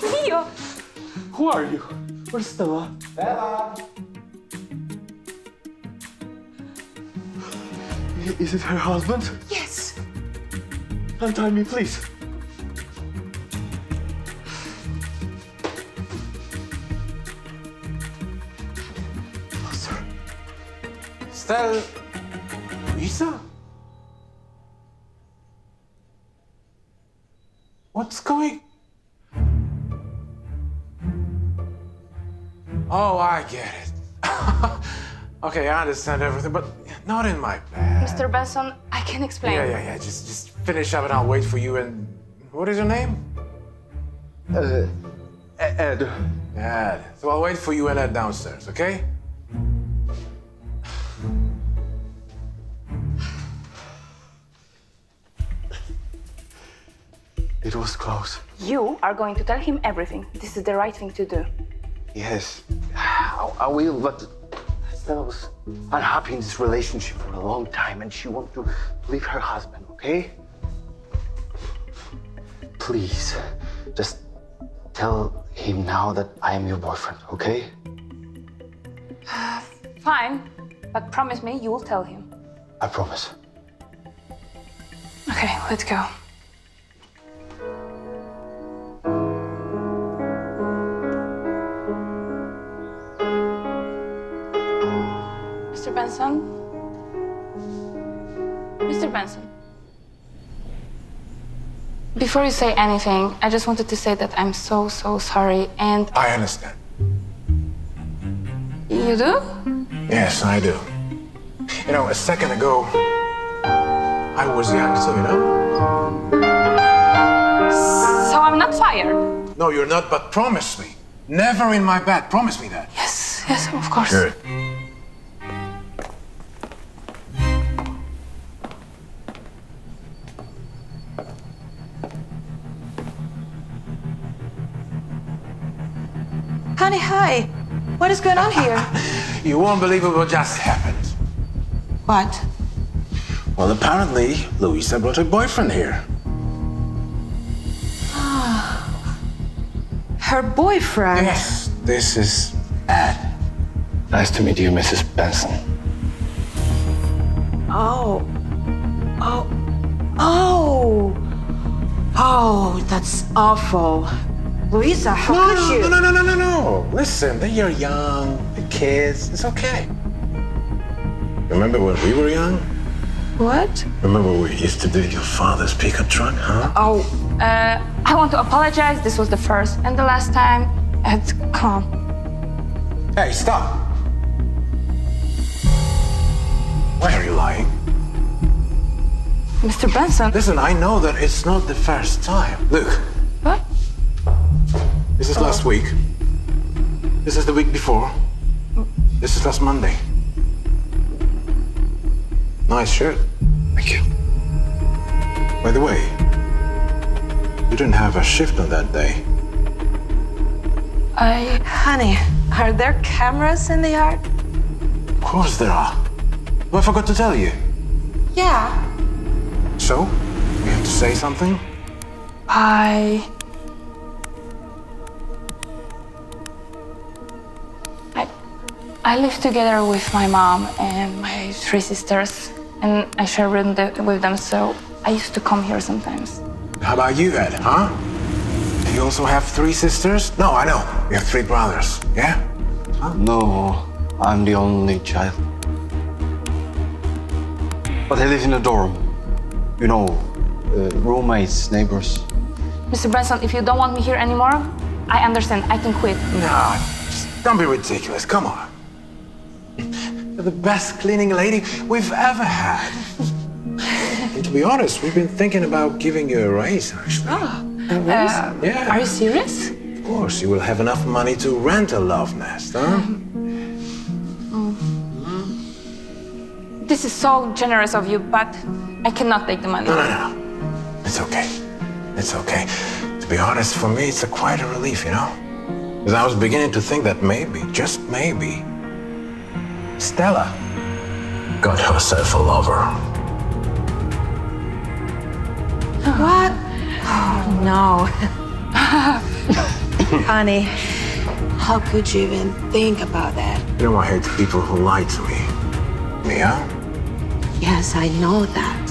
Dios mío! Who are you? Where's Stella? Stella! Is it her husband? Yes. Untie me, please. Oh, sir. Stella... Lisa? What's going... Oh, I get it. okay, I understand everything, but not in my bed. Mr. Benson, I can explain. Yeah, yeah, yeah. Just, just finish up and I'll wait for you. And what is your name? Uh, Ed. Ed. So I'll wait for you and Ed downstairs, okay? It was close. You are going to tell him everything. This is the right thing to do. Yes, I, I will, but Stella was unhappy in this relationship for a long time and she wants to leave her husband, okay? Please, just tell him now that I am your boyfriend, okay? Fine, but promise me you will tell him. I promise. Okay, let's go. Benson? Mr. Benson? Before you say anything, I just wanted to say that I'm so, so sorry and. I understand. You do? Yes, I do. You know, a second ago, I was young so you know? So I'm not fired? No, you're not, but promise me. Never in my bed. Promise me that. Yes, yes, of course. Good. Hi. What is going on here? You won't believe what just happened. what? Well, apparently, Louisa brought her boyfriend here. Her boyfriend? Yes, this is Ed. Nice to meet you, Mrs. Benson. Oh. Oh. Oh. Oh, that's awful. Louisa, how No, could no, you? no, no, no, no, no, no. Listen, they are young, the kids. It's okay. Remember when we were young? What? Remember we used to do your father's pickup truck, huh? Oh, uh, I want to apologize. This was the first and the last time. Come on. Hey, stop! Why are you lying? Mr. Benson. Listen, I know that it's not the first time. Look? This is last week. This is the week before. This is last Monday. Nice shirt. Thank you. By the way, you didn't have a shift on that day. I. Honey, are there cameras in the yard? Of course there are. Oh, I forgot to tell you. Yeah. So, you have to say something? I. I. I live together with my mom and my three sisters, and I share room with them, so I used to come here sometimes. How about you, Ed, huh? Do you also have three sisters? No, I know. You have three brothers, yeah? No, I'm the only child. But I live in a dorm. You know, uh, roommates, neighbors. Mr. Benson, if you don't want me here anymore, I understand. I can quit. No, just don't be ridiculous. Come on. You're the best cleaning lady we've ever had. and to be honest, we've been thinking about giving you a raise, actually. Oh, a raise? Uh, yeah. Are you serious? Of course, you will have enough money to rent a love nest, huh? Mm-hmm. Mm-hmm. This is so generous of you, but I cannot take the money. No, no, no, no. It's okay. It's okay. To be honest, for me, it's a quite a relief, you know? Because I was beginning to think that maybe, just maybe, Stella got herself a lover. What? Oh, no. Honey, how could you even think about that? You know I hate the people who lie to me. Mia, Yes, I know that.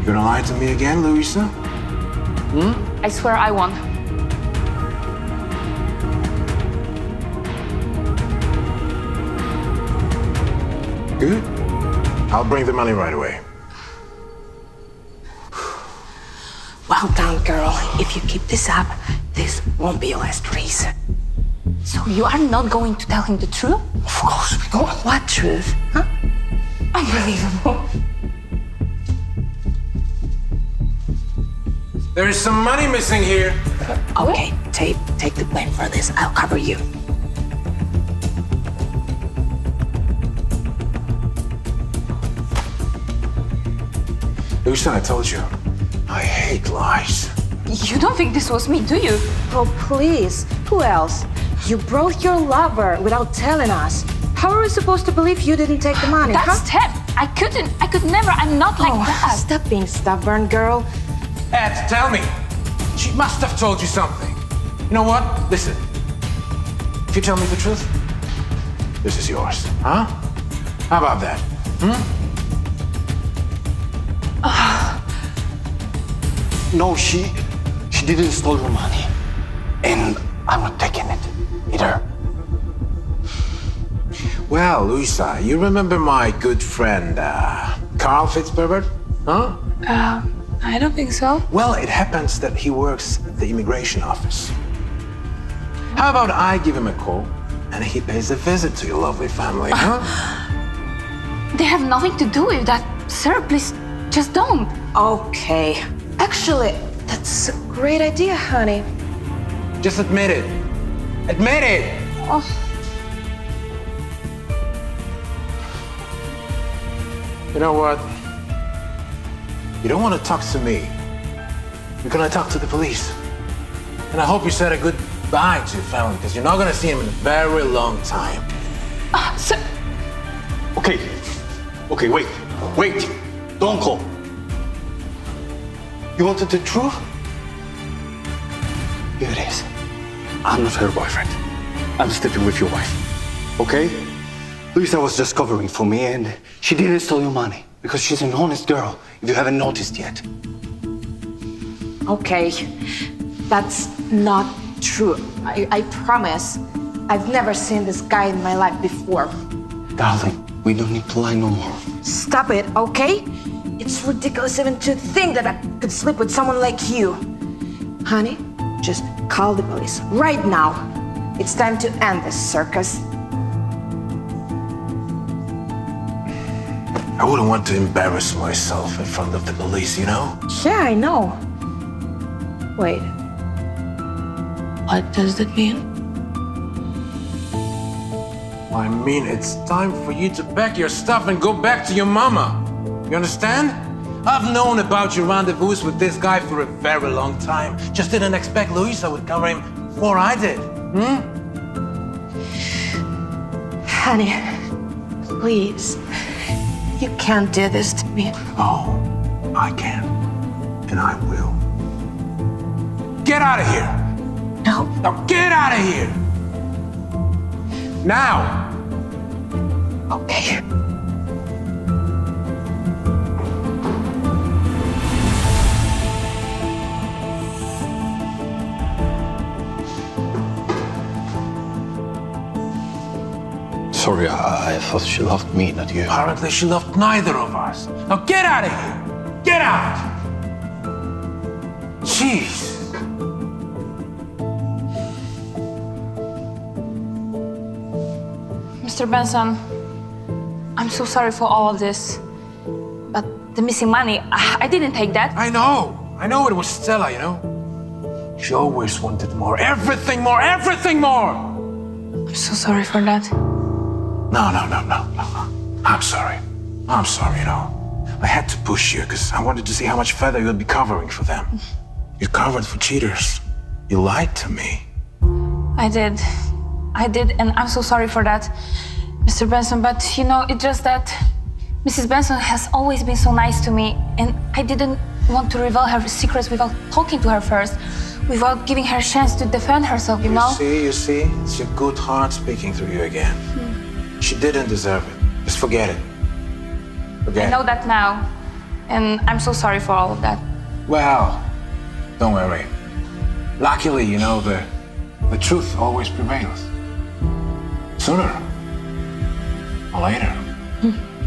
you gonna lie to me again, Louisa? Hmm? I swear I won't. Good. I'll bring the money right away. Well done, girl. If you keep this up, this won't be your last race. So you are not going to tell him the truth? Of course we got What truth? Huh? Unbelievable. There is some money missing here. Okay, take take the blame for this. I'll cover you. Louisa, I told you, I hate lies. You don't think this was me, do you? Oh, please. Who else? You broke your lover without telling us. How are we supposed to believe you didn't take the money, That's huh? theft. I couldn't. I could never. I'm not like Oh, that. stop being stubborn, girl. Ed, tell me. She must have told you something. You know what? Listen. If you tell me the truth, this is yours. Huh? How about that? Hmm? No, she she didn't steal your money. And I'm not taking it either. Well, Luisa, you remember my good friend, uh, Carl Fitzherbert? Huh? Uh, I don't think so. Well, it happens that he works at the immigration office. How about I give him a call and he pays a visit to your lovely family, huh? They have nothing to do with that. Sir, please, just don't. Okay. Actually, that's a great idea, honey. Just admit it. Admit it! Oh. You know what? You don't want to talk to me. You're gonna talk to the police. And I hope you said a goodbye to your family because you're not gonna see them in a very long time. Ah, Sir, Okay. Okay, wait. Wait. Don't call. You wanted the truth? Here it is. I'm not her boyfriend. I'm sleeping with your wife. Okay? Luisa was just covering for me and she didn't steal your money because she's an honest girl, if you haven't noticed yet. Okay. That's not true. I, I promise. I've never seen this guy in my life before. Darling, we don't need to lie no more. Stop it, okay? It's ridiculous even to think that I could sleep with someone like you. Honey, just call the police right now. It's time to end this circus. I wouldn't want to embarrass myself in front of the police, you know? Yeah, I know. Wait. What does that mean? I mean, it's time for you to pack your stuff and go back to your mama. You understand? I've known about your rendezvous with this guy for a very long time. Just didn't expect Louisa would cover him before I did. Hmm? Honey, please. You can't do this to me. Oh, I can. And I will. Get out of here! No. Now get out of here! Now! Okay. Sorry, I, I thought she loved me, not you. Apparently, she loved neither of us. Now get out of here! Get out! Jeez! Mr. Benson, I'm so sorry for all of this. But the missing money, I, I didn't take that. I know. I know it was Stella, you know. She always wanted more. Everything more. Everything more. I'm so sorry for that. No, no, no, no, no. I'm sorry. I'm sorry, you know. I had to push you because I wanted to see how much feather you'd be covering for them. You covered for cheaters. You lied to me. I did. I did, and I'm so sorry for that, Mr. Benson. But you know, it's just that Mrs. Benson has always been so nice to me, and I didn't want to reveal her secrets without talking to her first. without giving her a chance to defend herself, you know? You see, you see, it's your good heart speaking through you again. Hmm. She didn't deserve it. Just forget it. Forget I know that now. And I'm so sorry for all of that. Well, don't worry. Luckily, you know, the, the truth always prevails. Sooner or later. Hmm.